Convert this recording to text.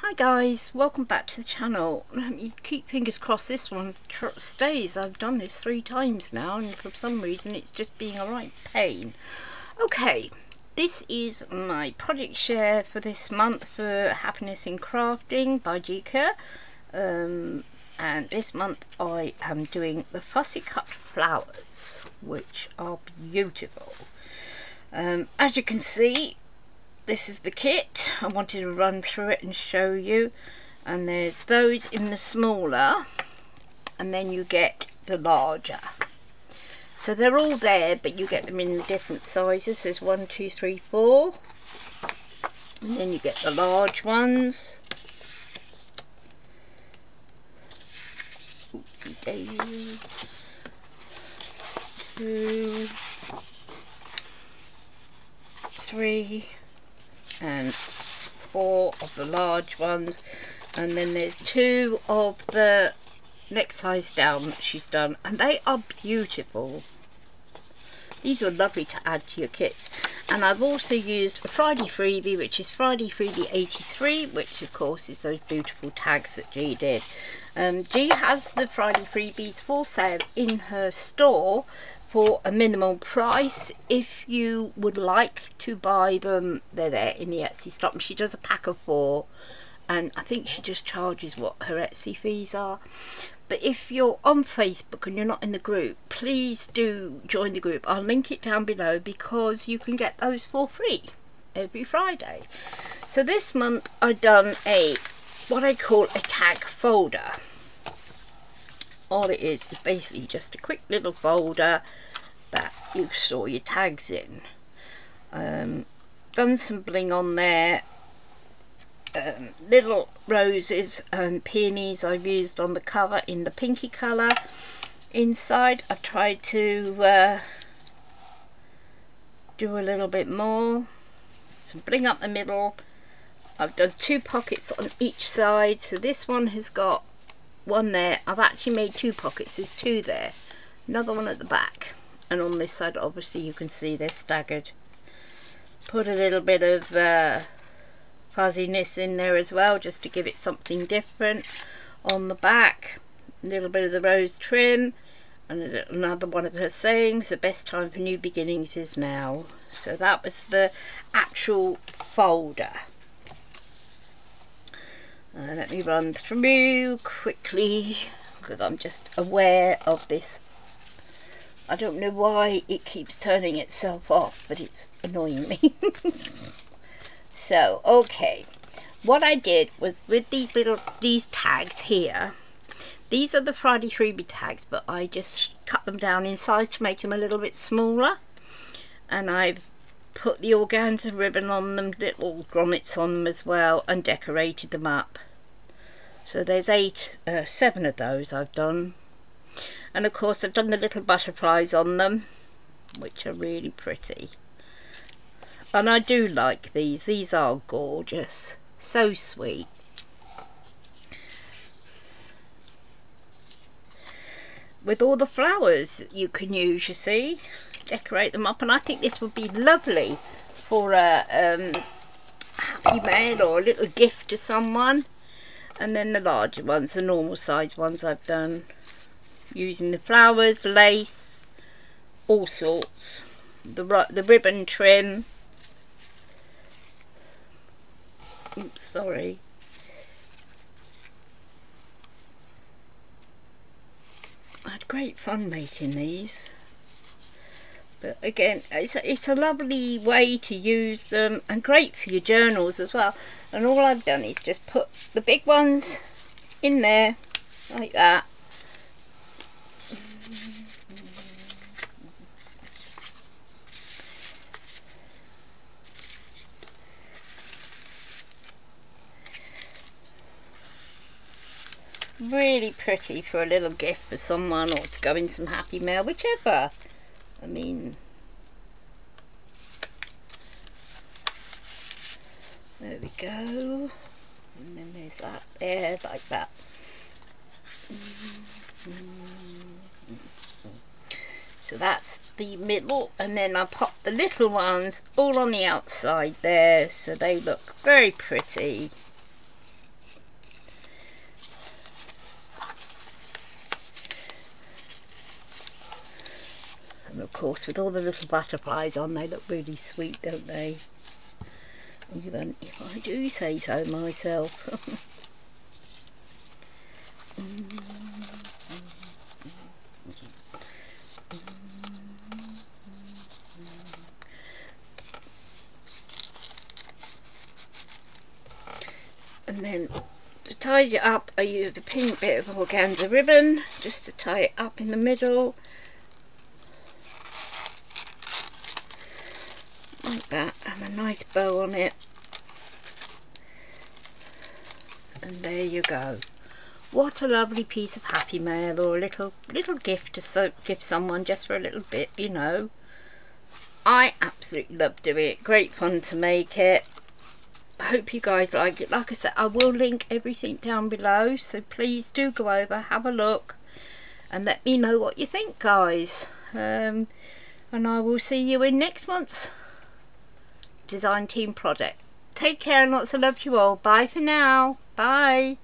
Hi guys, welcome back to the channel. You keep fingers crossed this one stays. I've done this three times now and for some reason it's just being a right pain. Okay, this is my project share for this month for Happiness in Crafting by Gi Kerr. Um, and this month I am doing the fussy cut flowers which are beautiful. Um, as you can see this is the kit. I wanted to run through it and show you. And there's those in the smaller. And then you get the larger. So they're all there, but you get them in different sizes. There's one, two, three, four. And then you get the large ones. Oopsie daisy. Two, three, and four of the large ones. And then there's two of the next size down that she's done and they are beautiful. These are lovely to add to your kits. And I've also used a Friday freebie which is Friday freebie 83 which of course is those beautiful tags that Gi did. Um, Gi has the Friday freebies for sale in her store for a minimal price. If you would like to buy them, they're there in the Etsy store. She does a pack of four and I think she just charges what her Etsy fees are. But if you're on Facebook and you're not in the group, please do join the group. I'll link it down below because you can get those for free every Friday. So this month I've done a what I call a tag folder all it is is basically just a quick little folder that you store your tags in. Um, done some bling on there. Um, little roses and peonies I've used on the cover in the pinky colour. Inside I've tried to uh, do a little bit more. Some bling up the middle. I've done two pockets on each side. So this one has got one there. I've actually made two pockets. There's two there. Another one at the back. And on this side, obviously, you can see they're staggered. Put a little bit of uh, fuzziness in there as well, just to give it something different. On the back, a little bit of the rose trim. And another one of her sayings, the best time for new beginnings is now. So that was the actual folder. Uh, let me run through quickly because I'm just aware of this. I don't know why it keeps turning itself off, but it's annoying me. so, okay. What I did was with these little, these tags here, these are the Friday freebie tags, but I just cut them down in size to make them a little bit smaller. And I've put the organza ribbon on them, little grommets on them as well, and decorated them up. So there's eight, uh, seven of those I've done. And of course I've done the little butterflies on them, which are really pretty. And I do like these. These are gorgeous. So sweet. With all the flowers you can use, you see. Decorate them up. And I think this would be lovely for a um, happy mail or a little gift to someone. And then the larger ones, the normal size ones I've done using the flowers, lace, all sorts, the, the ribbon trim, Oops, sorry, I had great fun making these but again it's a, it's a lovely way to use them and great for your journals as well. And all I've done is just put the big ones in there like that. Really pretty for a little gift for someone or to go in some happy mail whichever I mean, there we go. And then there's that there, like that. So that's the middle, and then I pop the little ones all on the outside there, so they look very pretty. And of course with all the little butterflies on they look really sweet don't they? Even if I do say so myself. and then to tie it up I used a pink bit of organza ribbon just to tie it up in the middle like that and a nice bow on it and there you go what a lovely piece of happy mail or a little little gift to so give someone just for a little bit you know I absolutely love doing it great fun to make it I hope you guys like it. Like I said, I will link everything down below. So please do go over, have a look. And let me know what you think, guys. Um, and I will see you in next month's Design Team project. Take care and lots of love to you all. Bye for now. Bye.